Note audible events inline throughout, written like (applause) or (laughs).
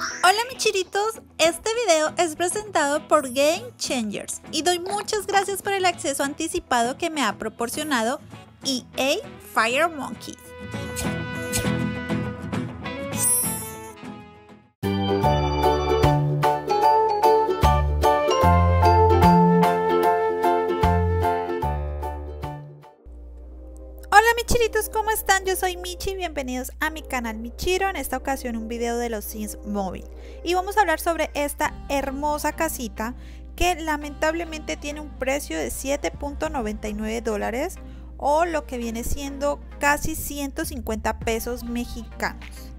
Hola michiritos, este video es presentado por Game Changers y doy muchas gracias por el acceso anticipado que me ha proporcionado EA Fire Monkeys. Hola michiritos, ¿cómo están? Yo soy Michi, bienvenidos a mi canal Michiro, en esta ocasión un video de los Sims Móvil. Y vamos a hablar sobre esta hermosa casita que lamentablemente tiene un precio de 7.99 dólares o lo que viene siendo casi 150 pesos mexicanos.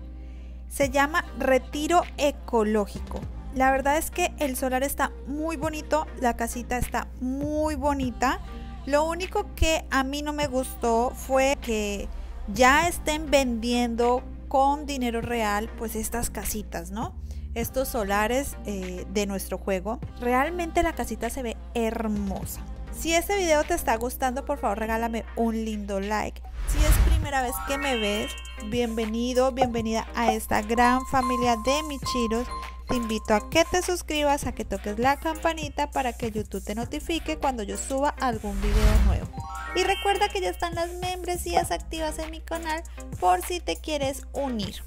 Se llama Retiro Ecológico. La verdad es que el solar está muy bonito, la casita está muy bonita lo único que a mí no me gustó fue que ya estén vendiendo con dinero real pues estas casitas, ¿no? Estos solares eh, de nuestro juego. Realmente la casita se ve hermosa. Si este video te está gustando, por favor regálame un lindo like. Si es primera vez que me ves, bienvenido, bienvenida a esta gran familia de Michiros. Te invito a que te suscribas, a que toques la campanita para que YouTube te notifique cuando yo suba algún video nuevo. Y recuerda que ya están las membresías activas en mi canal por si te quieres unir.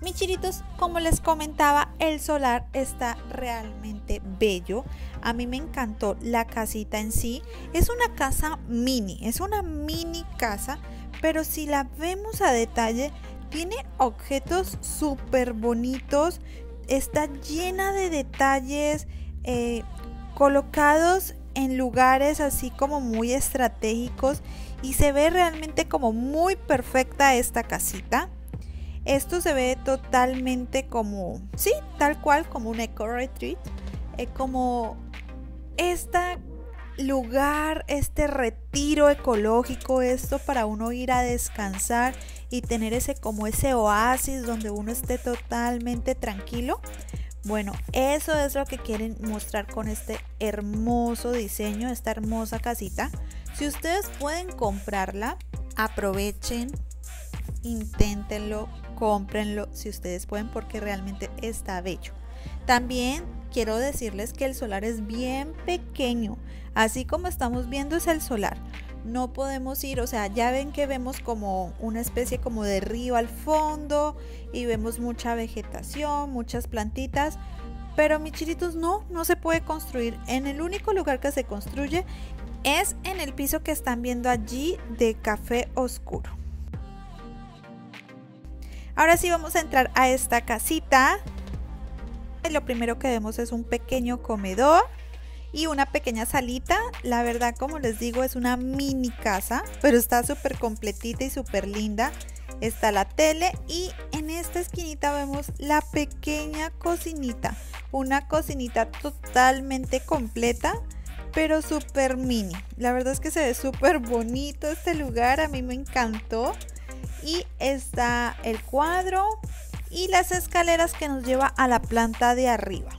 Michiritos, como les comentaba, el solar está realmente bello. A mí me encantó la casita en sí. Es una casa mini, es una mini casa, pero si la vemos a detalle, tiene objetos súper bonitos. Está llena de detalles eh, colocados en lugares así como muy estratégicos y se ve realmente como muy perfecta esta casita. Esto se ve totalmente como, sí, tal cual como un eco retreat, eh, como este lugar, este retiro ecológico, esto para uno ir a descansar y tener ese como ese oasis donde uno esté totalmente tranquilo. Bueno, eso es lo que quieren mostrar con este hermoso diseño, esta hermosa casita. Si ustedes pueden comprarla, aprovechen, inténtenlo, cómprenlo si ustedes pueden porque realmente está bello. También quiero decirles que el solar es bien pequeño, así como estamos viendo es el solar. No podemos ir, o sea, ya ven que vemos como una especie como de río al fondo y vemos mucha vegetación, muchas plantitas, pero mis chiritos no, no se puede construir. En el único lugar que se construye es en el piso que están viendo allí de café oscuro. Ahora sí vamos a entrar a esta casita. Lo primero que vemos es un pequeño comedor y una pequeña salita. La verdad, como les digo, es una mini casa, pero está súper completita y súper linda. Está la tele y en esta esquinita vemos la pequeña cocinita. Una cocinita totalmente completa, pero súper mini. La verdad es que se ve súper bonito este lugar, a mí me encantó y está el cuadro y las escaleras que nos lleva a la planta de arriba.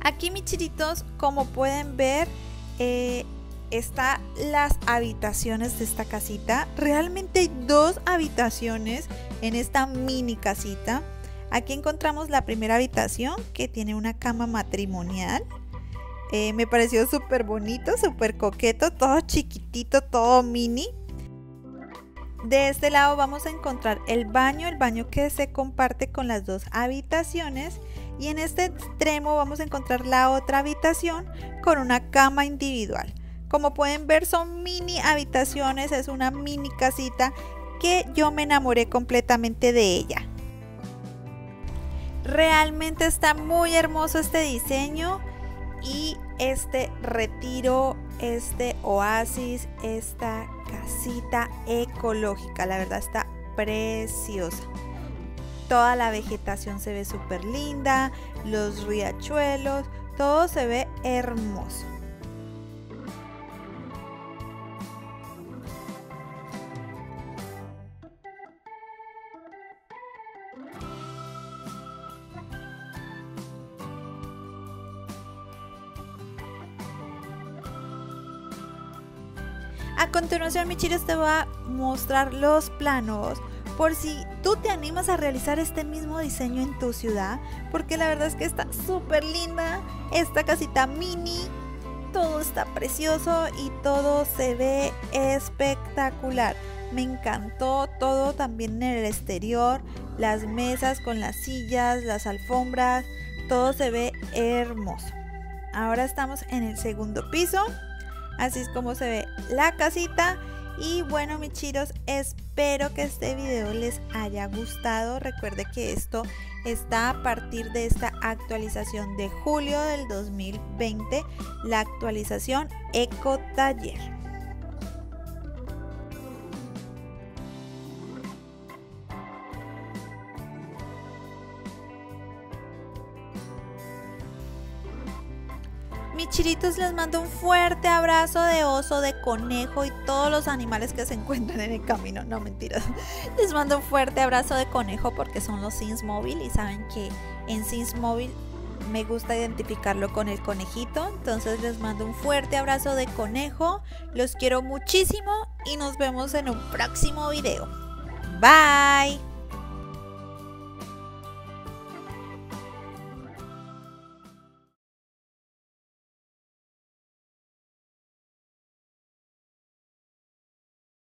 Aquí mis chiritos, como pueden ver, eh, está las habitaciones de esta casita. Realmente hay dos habitaciones en esta mini casita. Aquí encontramos la primera habitación que tiene una cama matrimonial eh, me pareció súper bonito, súper coqueto, todo chiquitito, todo mini. De este lado vamos a encontrar el baño, el baño que se comparte con las dos habitaciones. Y en este extremo vamos a encontrar la otra habitación con una cama individual. Como pueden ver son mini habitaciones, es una mini casita que yo me enamoré completamente de ella. Realmente está muy hermoso este diseño y este retiro, este oasis, esta casita ecológica. La verdad está preciosa. Toda la vegetación se ve súper linda, los riachuelos, todo se ve hermoso. A continuación, Michiros, te voy a mostrar los planos por si tú te animas a realizar este mismo diseño en tu ciudad, porque la verdad es que está súper linda esta casita mini. Todo está precioso y todo se ve espectacular. Me encantó todo también en el exterior, las mesas con las sillas, las alfombras, todo se ve hermoso. Ahora estamos en el segundo piso. Así es como se ve la casita. Y bueno, mis chiros, espero que este video les haya gustado. Recuerde que esto está a partir de esta actualización de julio del 2020, la actualización Eco Taller. Mis chiritos les mando un fuerte abrazo de oso, de conejo y todos los animales que se encuentran en el camino. No, mentiras. (laughs) Les mando un fuerte abrazo de conejo porque son los Sims Móvil y saben que en Sims Móvil me gusta identificarlo con el conejito. Entonces les mando un fuerte abrazo de conejo. Los quiero muchísimo y nos vemos en un próximo video. Bye.